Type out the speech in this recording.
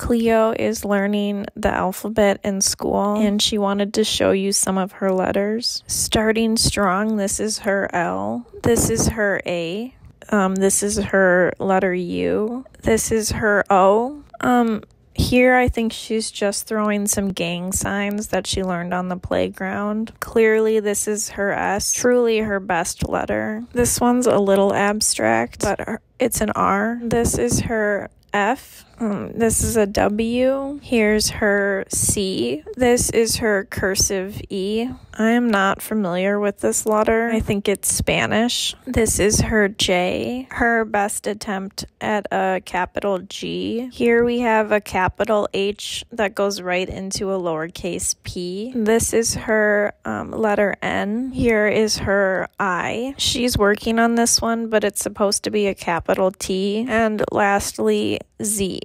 Cleo is learning the alphabet in school and she wanted to show you some of her letters. Starting strong, this is her L. This is her A. Um, this is her letter U. This is her O. Um, here, I think she's just throwing some gang signs that she learned on the playground. Clearly, this is her S, truly her best letter. This one's a little abstract, but it's an R. This is her F. Um, this is a W. Here's her C. This is her cursive E. I am not familiar with this letter. I think it's Spanish. This is her J. Her best attempt at a capital G. Here we have a capital H that goes right into a lowercase p. This is her um, letter N. Here is her I. She's working on this one, but it's supposed to be a capital T. And lastly, Z.